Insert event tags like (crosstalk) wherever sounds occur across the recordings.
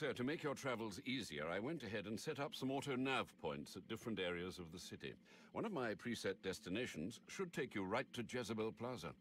sir, to make your travels easier, I went ahead and set up some auto-nav points at different areas of the city. One of my preset destinations should take you right to Jezebel Plaza.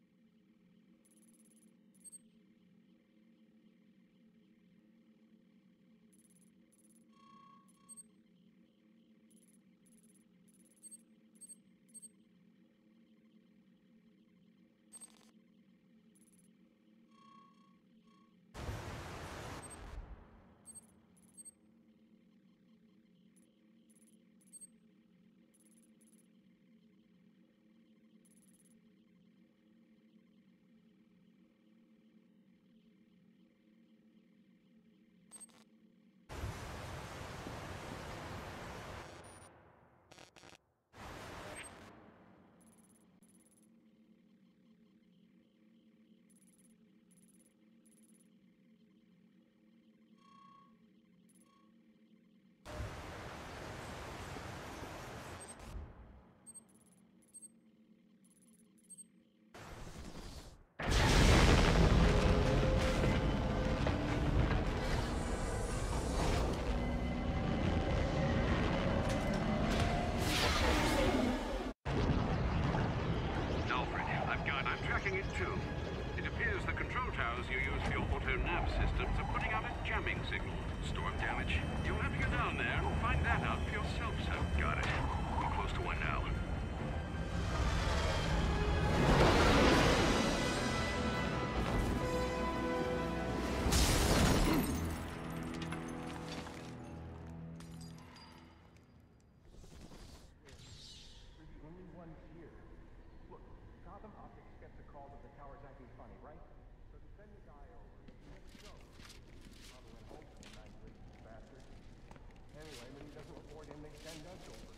Send us over.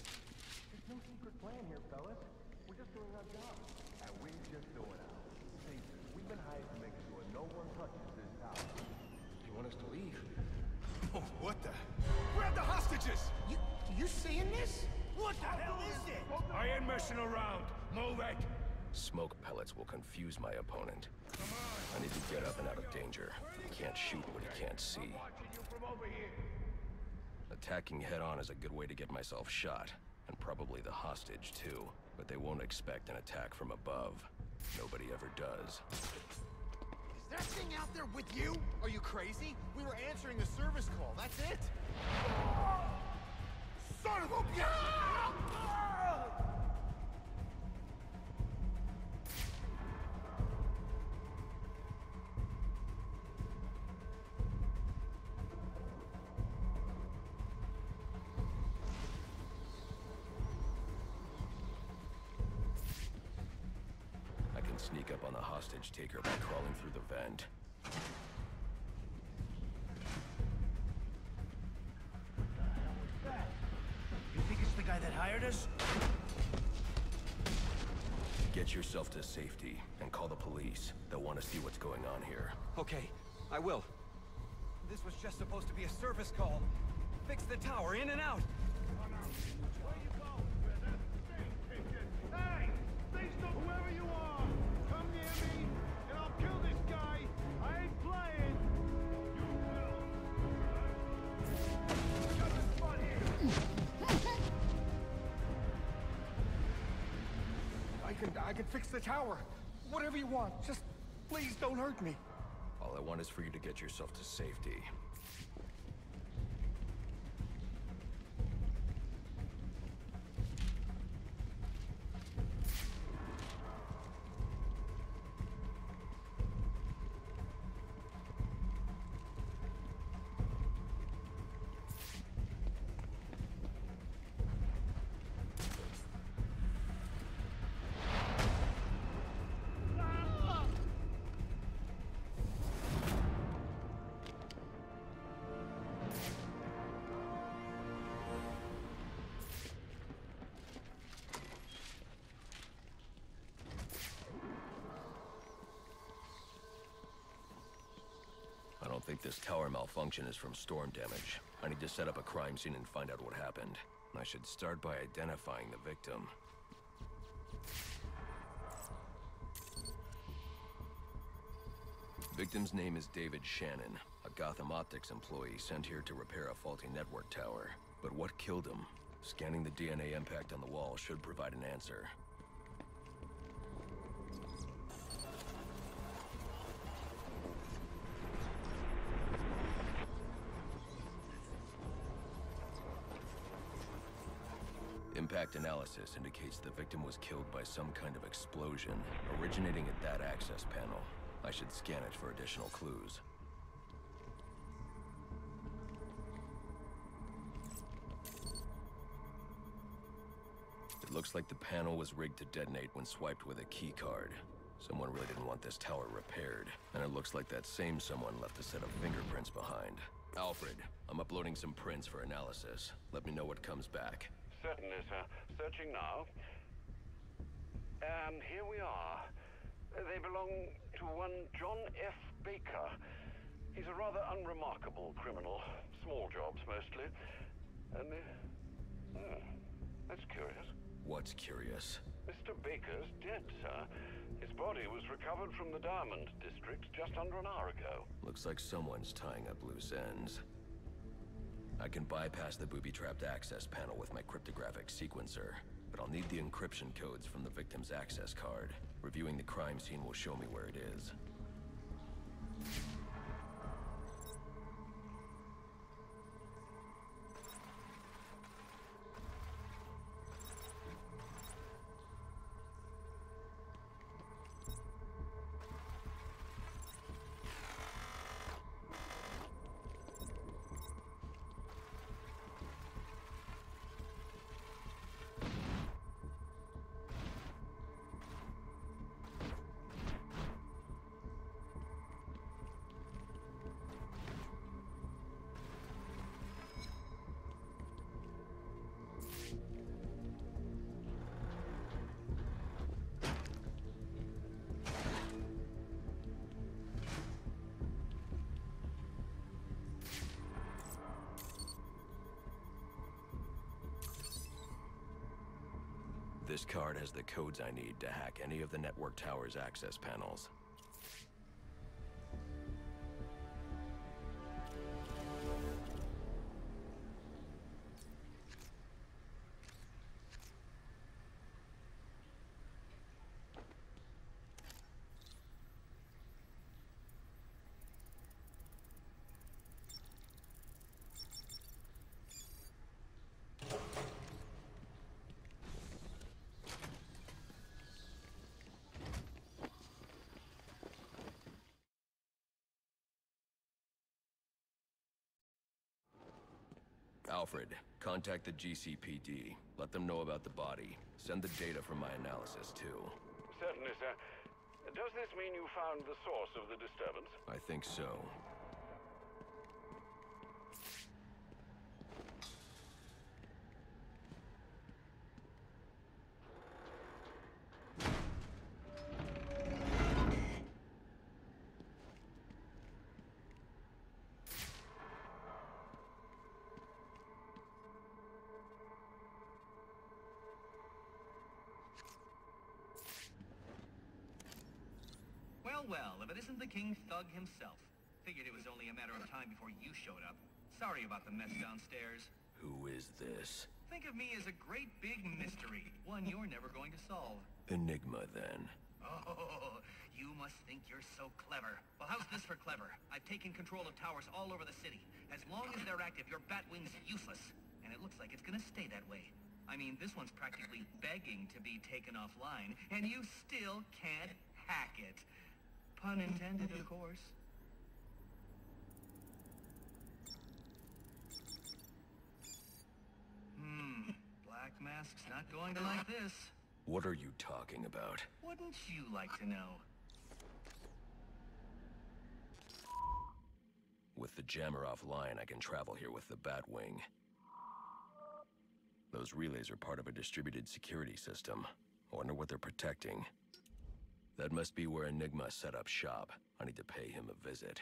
There's no secret plan here, fellas. We're just doing our job. And we're just doing ours. See, we've been hired to make sure no one touches this tower. You want us to leave? Oh, what the? Grab the hostages! You, you seeing this? What the hell is it? I ain't messing around. Move it! Smoke pellets will confuse my opponent. I need to get up and out of danger. He can't shoot what he can't see. Watching you from over here. Attacking head-on is a good way to get myself shot. And probably the hostage, too. But they won't expect an attack from above. Nobody ever does. Is that thing out there with you? Are you crazy? We were answering a service call. That's it. Son of a bitch! Ah! Sneak up on the hostage taker by crawling through the vent. You think it's the guy that hired us? Get yourself to safety and call the police. They'll want to see what's going on here. Okay, I will. This was just supposed to be a service call. Fix the tower, in and out. Can, fix the tower. Whatever you want. Just please don't hurt me. All I want is for you to get yourself to safety. This tower malfunction is from storm damage. I need to set up a crime scene and find out what happened. I should start by identifying the victim. Victim's name is David Shannon, a Gotham Optics employee sent here to repair a faulty network tower. But what killed him? Scanning the DNA impact on the wall should provide an answer. Analysis indicates the victim was killed by some kind of explosion, originating at that access panel. I should scan it for additional clues. It looks like the panel was rigged to detonate when swiped with a key card. Someone really didn't want this tower repaired, and it looks like that same someone left a set of fingerprints behind. Alfred, I'm uploading some prints for analysis. Let me know what comes back. Certainly, sir. Searching now. And here we are. They belong to one John F. Baker. He's a rather unremarkable criminal. Small jobs, mostly. And... Uh, hmm, that's curious. What's curious? Mr. Baker's dead, sir. His body was recovered from the Diamond District just under an hour ago. Looks like someone's tying up loose ends. I can bypass the booby-trapped access panel with my cryptographic sequencer, but I'll need the encryption codes from the victim's access card. Reviewing the crime scene will show me where it is. This card has the codes I need to hack any of the network tower's access panels. Alfred, contact the GCPD. Let them know about the body. Send the data from my analysis, too. Certainly, sir. Does this mean you found the source of the disturbance? I think so. Well, if it isn't the King Thug himself. Figured it was only a matter of time before you showed up. Sorry about the mess downstairs. Who is this? Think of me as a great big mystery, one you're never going to solve. Enigma, then. Oh, you must think you're so clever. Well, how's this for clever? I've taken control of towers all over the city. As long as they're active, your Batwing's useless. And it looks like it's gonna stay that way. I mean, this one's practically begging to be taken offline, and you still can't hack it. Pun intended, of course. Hmm, Black Mask's not going to like this. What are you talking about? Wouldn't you like to know? With the jammer offline, I can travel here with the Batwing. Those relays are part of a distributed security system. I wonder what they're protecting. That must be where Enigma set up shop. I need to pay him a visit.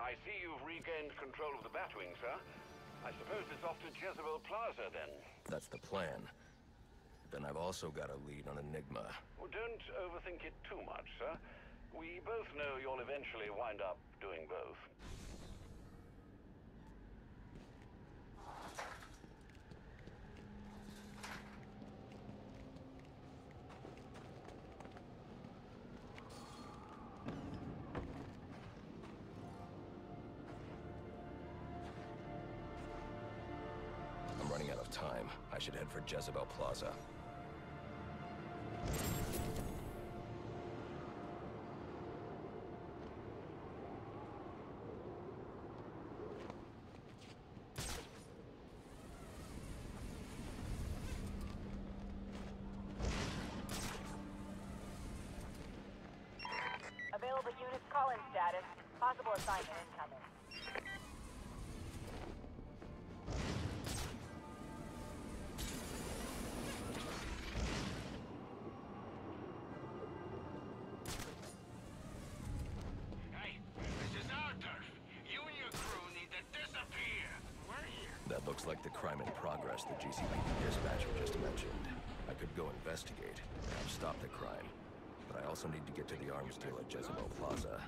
I see you've regained control of the Batwing, sir. I suppose it's off to Jezebel Plaza, then. That's the plan. Then I've also got a lead on Enigma. Well, don't overthink it too much, sir. We both know you'll eventually wind up doing both. I'm running out of time. I should head for Jezebel Plaza. Possible assignment incoming. Hey, this is our turf. You and your crew need to disappear. We're here. That looks like the crime in progress the GCPD dispatcher just mentioned. I could go investigate, perhaps stop the crime. But I also need to get to the arms deal at Jezebel Plaza.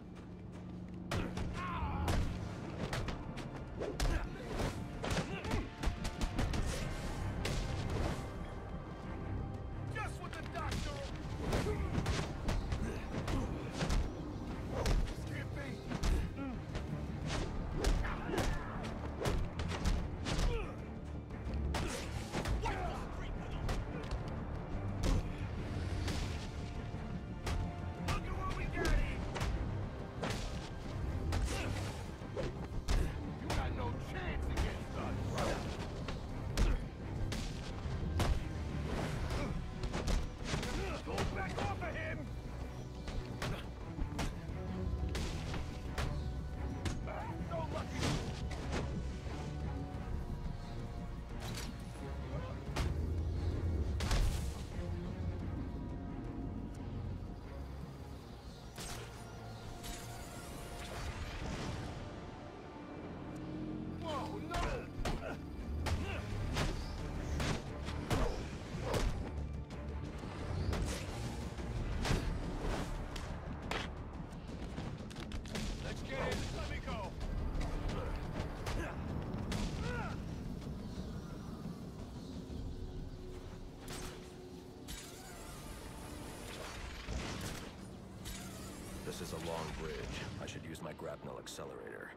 This is a long bridge. I should use my grapnel accelerator.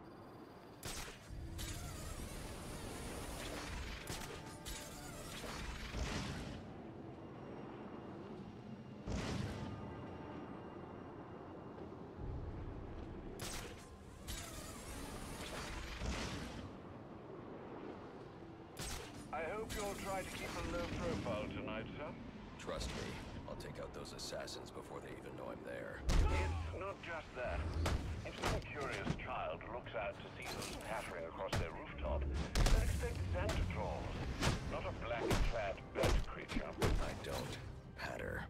I hope you'll try to keep a low profile tonight, sir. Trust me, I'll take out those assassins before they even know I'm there. It's not just that. If some curious child looks out to see those pattering across their rooftop, they'll expect Santa Claus, not a black-clad bat creature. I don't. Patter.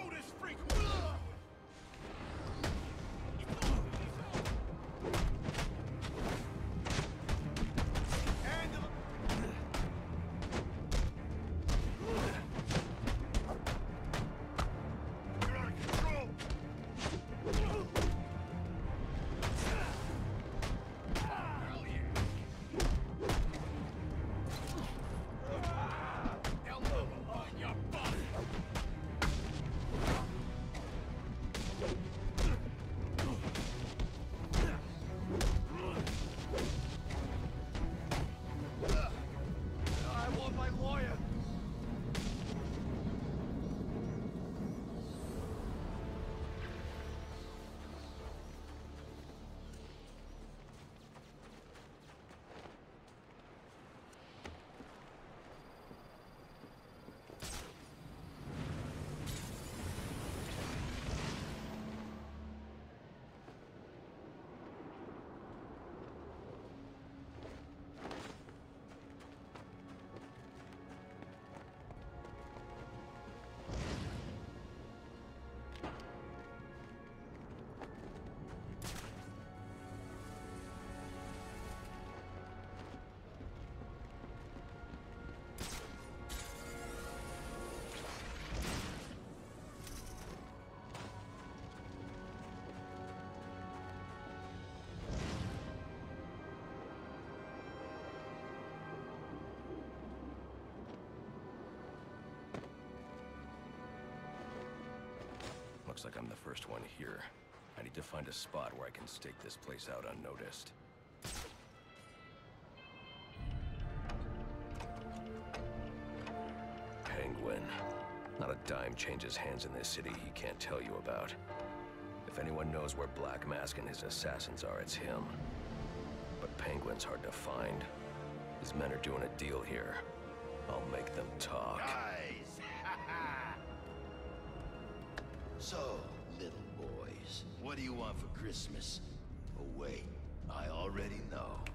Show Looks like I'm the first one here. I need to find a spot where I can stake this place out unnoticed. Penguin. Not a dime changes hands in this city he can't tell you about. If anyone knows where Black Mask and his assassins are, it's him. But Penguin's hard to find. His men are doing a deal here. I'll make them talk. Christmas? Oh, wait, I already know.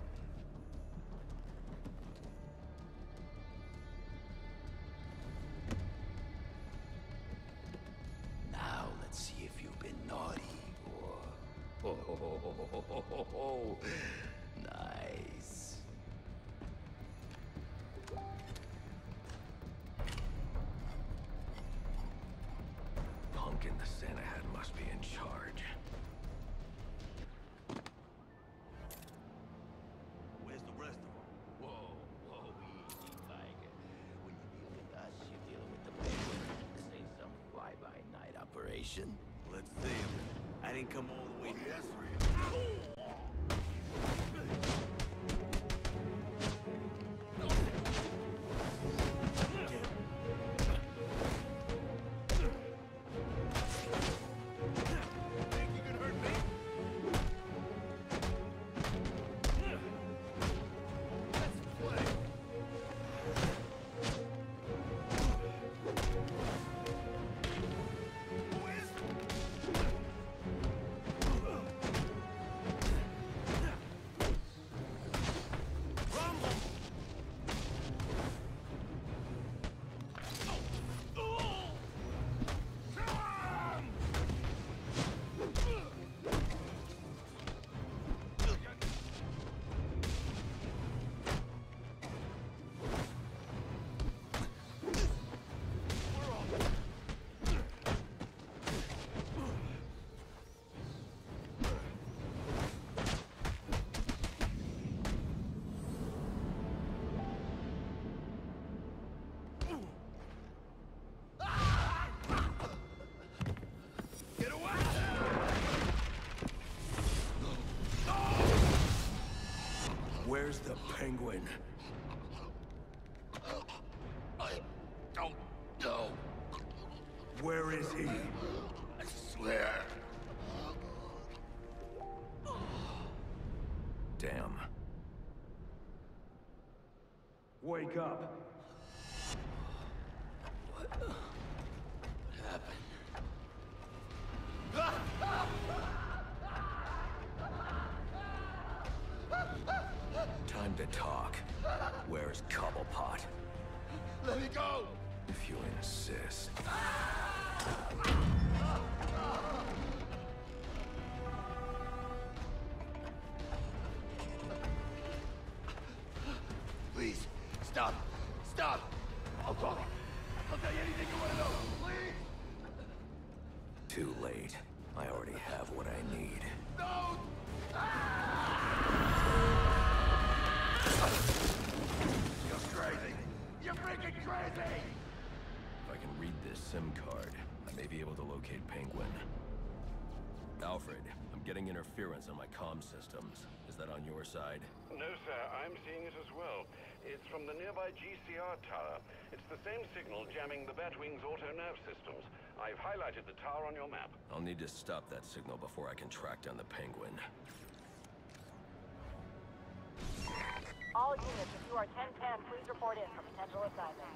Where's the penguin? I don't know. Where is he? I swear. Damn. Wake up. Insist. Please, stop. Stop! I'll talk. I'll tell you anything you want to know. Please! Too late. I already have what I need. No! You're crazy! You're freaking crazy! If I can read this SIM card, I may be able to locate Penguin. Alfred, I'm getting interference on my comm systems. Is that on your side? No, sir. I'm seeing it as well. It's from the nearby GCR tower. It's the same signal jamming the Batwing's auto-nav systems. I've highlighted the tower on your map. I'll need to stop that signal before I can track down the Penguin. All units, if you are 1010, please report in for potential assignment.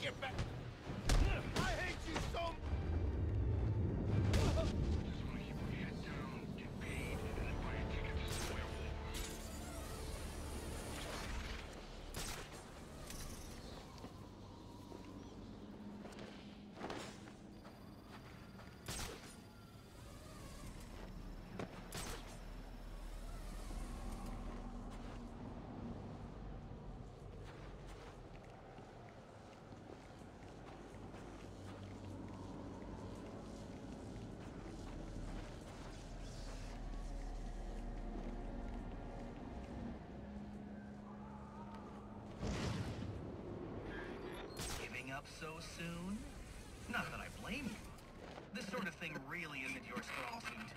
It back! I hate you so Just want to keep your head down, get paid, and then buy a ticket to somewhere warm. Giving up so soon? Not that I blame you. This sort of thing really isn't your strong suit.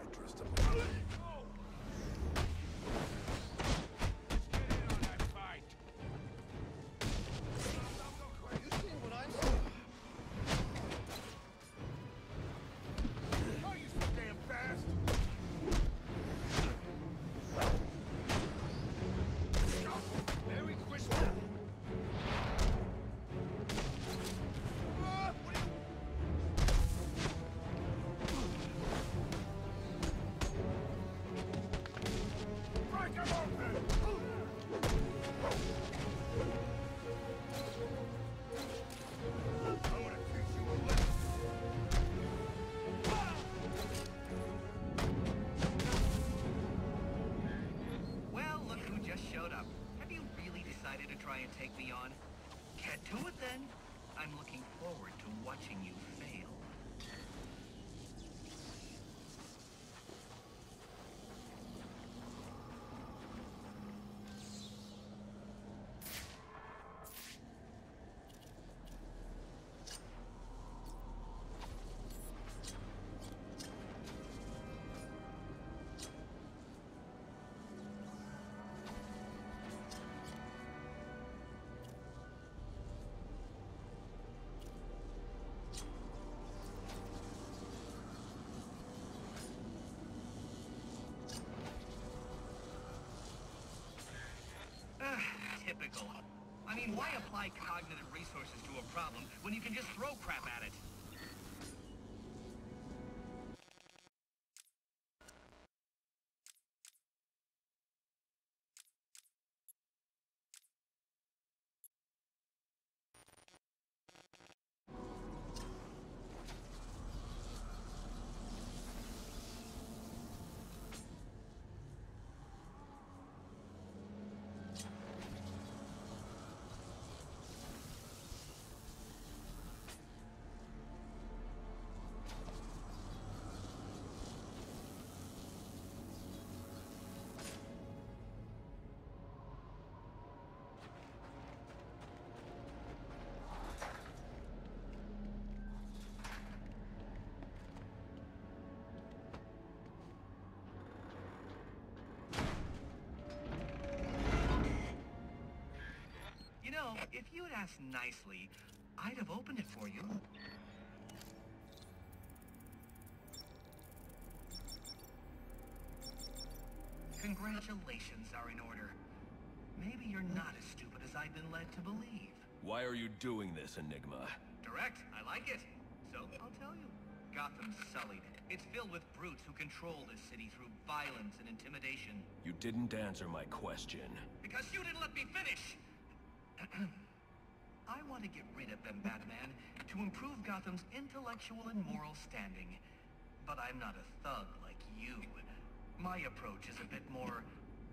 Heard of a decided to try and take me on, can't do it then. I'm looking forward to watching you typical. I mean, why apply cognitive resources to a problem when you can just throw crap at it? If you had asked nicely, I'd have opened it for you. Congratulations are in order. Maybe you're not as stupid as I've been led to believe. Why are you doing this, Enigma? Direct, I like it. So, I'll tell you. Gotham's sullied. It's filled with brutes who control this city through violence and intimidation. You didn't answer my question. Because you didn't let me finish! (clears throat) I want to get rid of them, Batman, to improve Gotham's intellectual and moral standing. But I'm not a thug like you. My approach is a bit more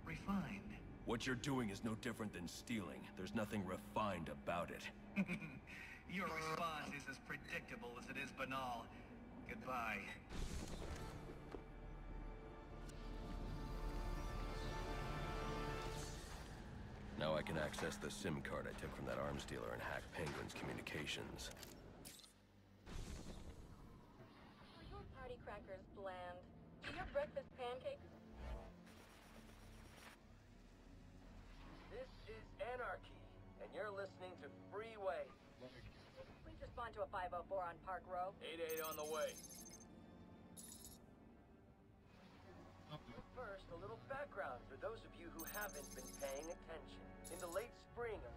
refined. What you're doing is no different than stealing. There's nothing refined about it. (laughs) Your response is as predictable as it is banal. Goodbye. Can access the SIM card I took from that arms dealer and hack Penguin's communications. Are your party crackers bland? Are your breakfast pancakes? This is Anarchy, and you're listening to Freeway. Please respond to a 504 on Park Row. 8-8 on the way. First, a little background for those of you who haven't been paying attention. In the late spring of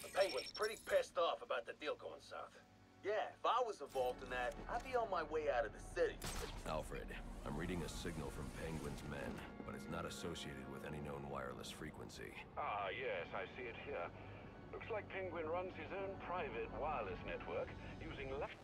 The Penguin's pretty pissed off about the deal going south. Yeah, if I was involved in that, I'd be on my way out of the city. Alfred, I'm reading a signal from Penguin's men, but it's not associated with any known wireless frequency. Ah, yes, I see it here. Looks like Penguin runs his own private wireless network using left.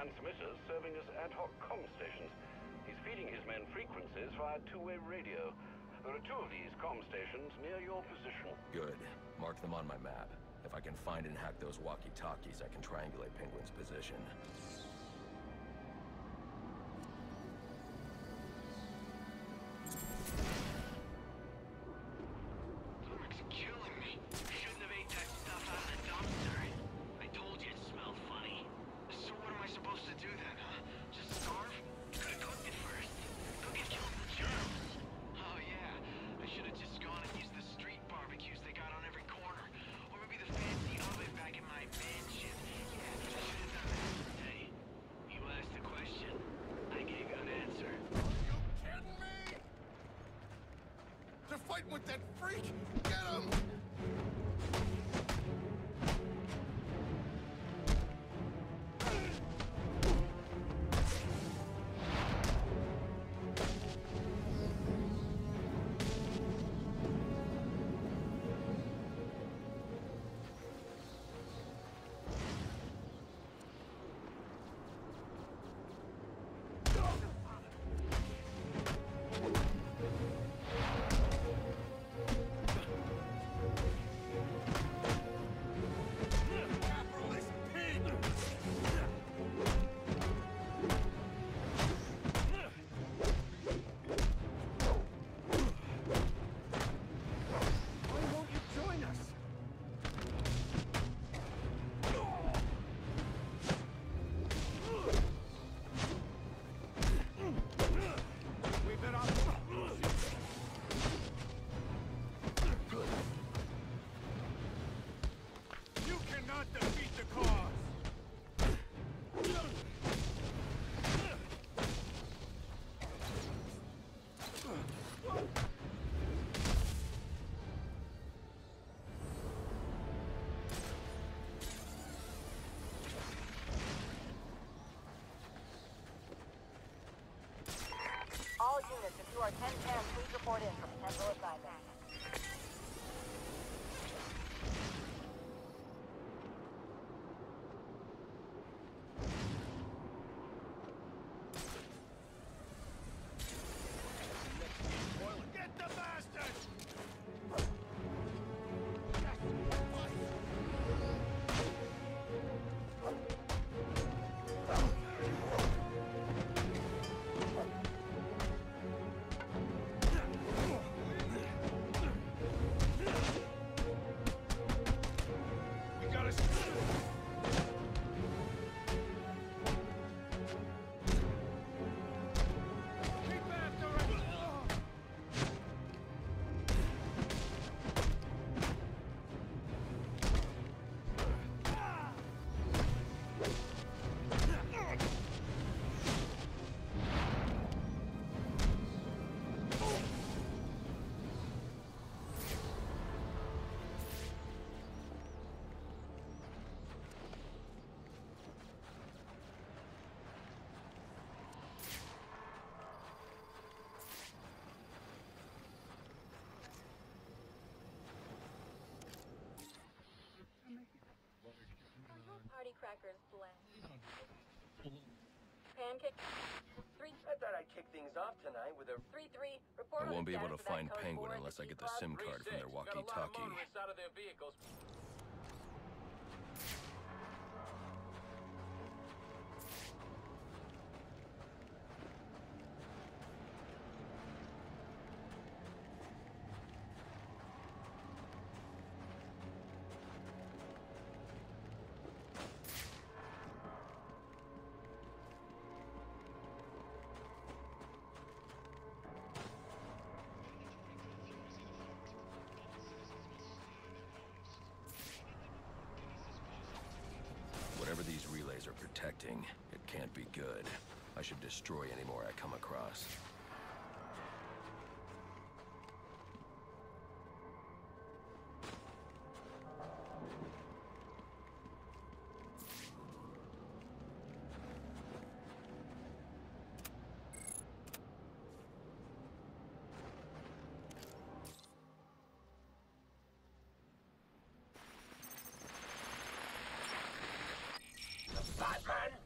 Transmitters serving as ad hoc comm stations. He's feeding his men frequencies via two-way radio. There are two of these comm stations near your position. Good. Mark them on my map. If I can find and hack those walkie-talkies, I can triangulate Penguin's position. Fighting with that freak! Get him! If you are 1010, please report in for potential assignment. Pancake. Three I thought I'd kick things off tonight with a three three. Report I won't be able to status of that find Penguin unless I get the SIM card from their walkie-talkie. Protecting, it can't be good. I should destroy any more I come across. Batman?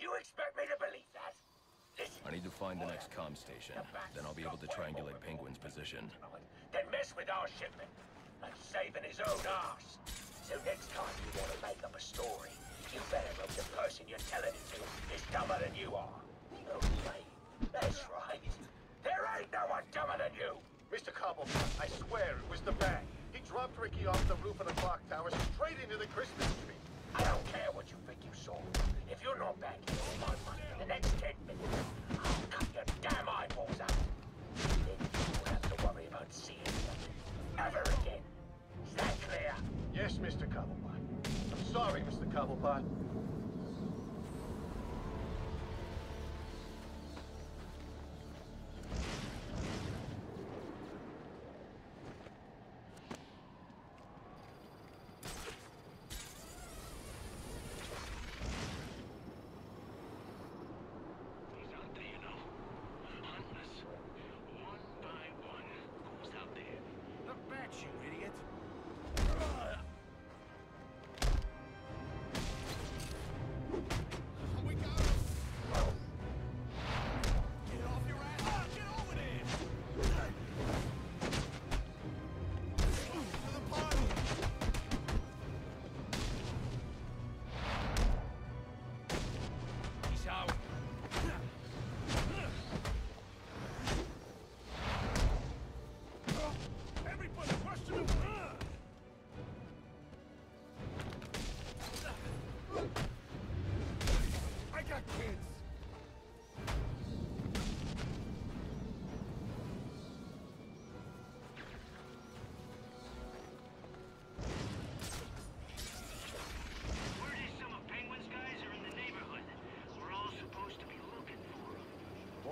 You expect me to believe that? Listen, I need to find the next comm station. Then I'll be able to triangulate Penguin's position. then mess with our shipment. And saving his own arse. So next time you want to make up a story, you better hope the person you're telling it to is dumber than you are. Okay, that's right. There ain't no one dumber than you. Mr. Cobblepot, I swear it was the Bat. He dropped Ricky off the roof of the clock tower straight into the Christmas tree. I don't care what you think you saw. If you're not back here on my money in the next ten minutes, Yes, Mr. Cobblepot. I'm sorry, Mr. Cobblepot.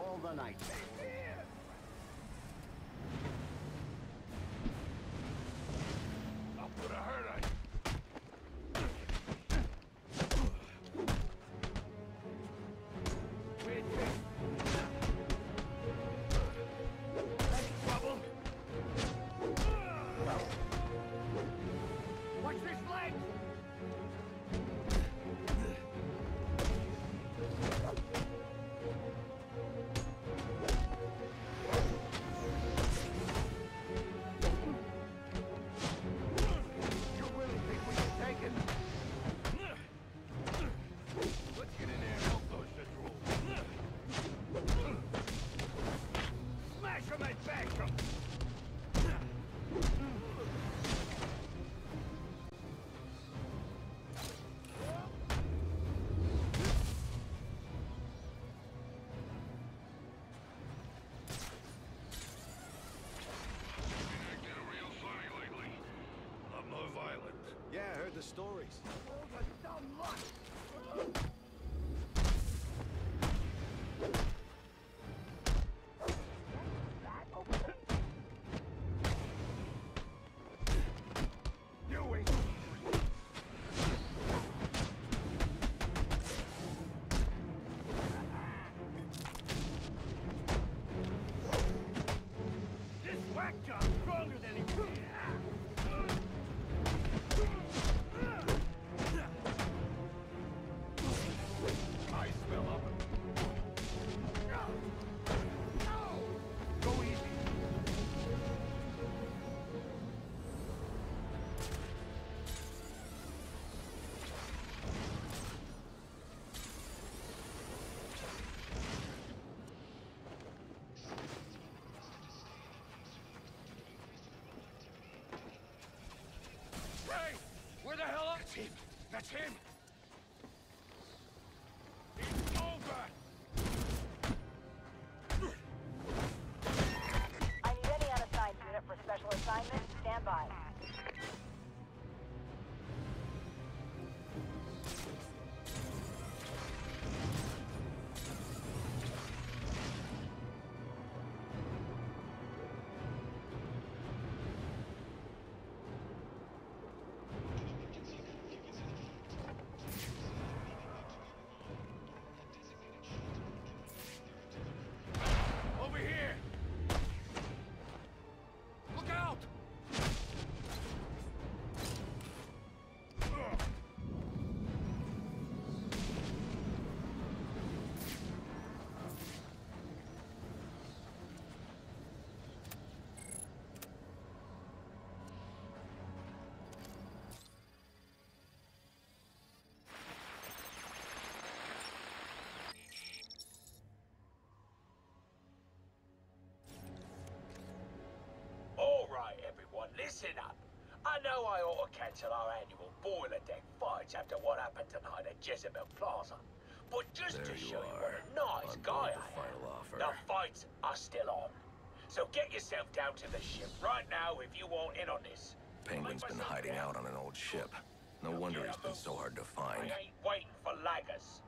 All the night. The stories. Whack job's That's him! Listen up. I know I ought to cancel our annual boiler deck fights after what happened tonight at Jezebel Plaza. But just There to you show you what a nice on guy the I am, the fights are still on. So get yourself down to the ship right now if you want in on this. Penguin's been hiding out on an old ship. No wonder he's been so hard to find. I ain't waiting for laggers.